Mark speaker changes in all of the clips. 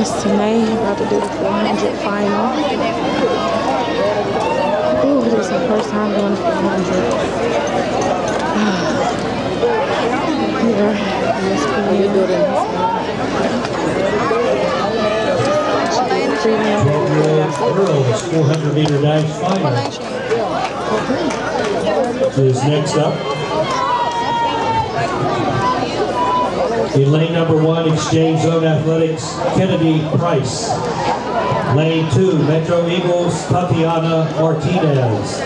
Speaker 1: Miss Tenae about to do the 400 final. Ooh, this is the first time doing the 400. Here, building.
Speaker 2: Girls 400 meter dash final is next up. In lane number one, Exchange Zone Athletics, Kennedy Price. Lane two, Metro Eagles, Tatiana Martinez.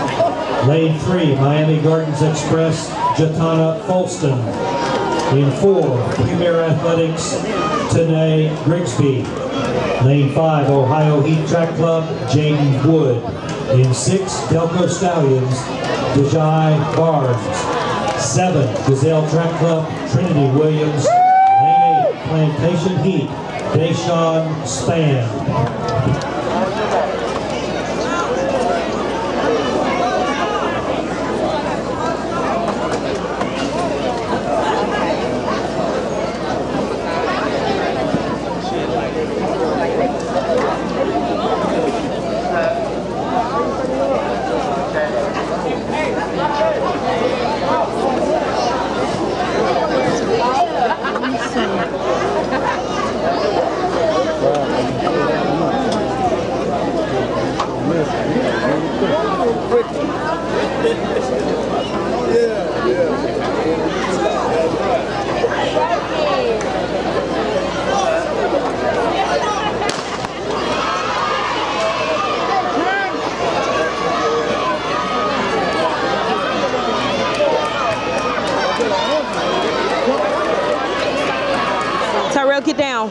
Speaker 2: Lane three, Miami Gardens Express, Jatana Folston. In four, Premier Athletics, Tenae Grigsby. Lane 5, Ohio Heat Track Club, Jaden Wood. In 6, Delco Stallions, Dejai Barnes. 7, Gazelle Track Club, Trinity Williams. Lane 8, Plantation Heat, Deshawn Span.
Speaker 1: Tyrell, get down.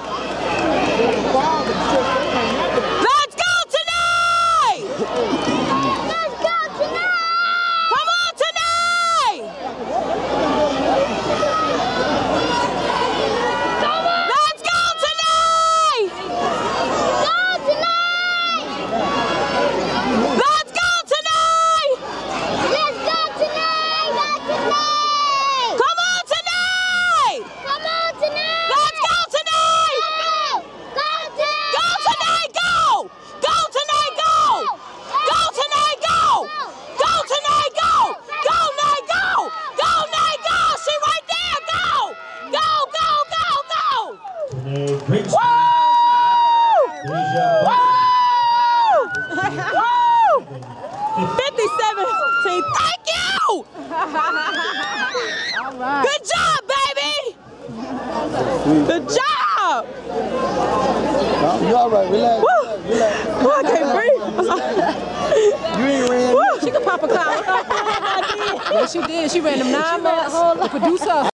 Speaker 2: Tenae Grigsby.
Speaker 1: Woo!
Speaker 2: Deja
Speaker 1: Woo! Woo! 57 team. Thank you! Good job, baby! Good job!
Speaker 3: You all right? Relax.
Speaker 1: Woo!
Speaker 3: Relax.
Speaker 1: Woo, I can't breathe.
Speaker 3: You ain't ran.
Speaker 1: Woo! She could pop a cloud.
Speaker 4: Yes, she did. She ran them nine months. The producer.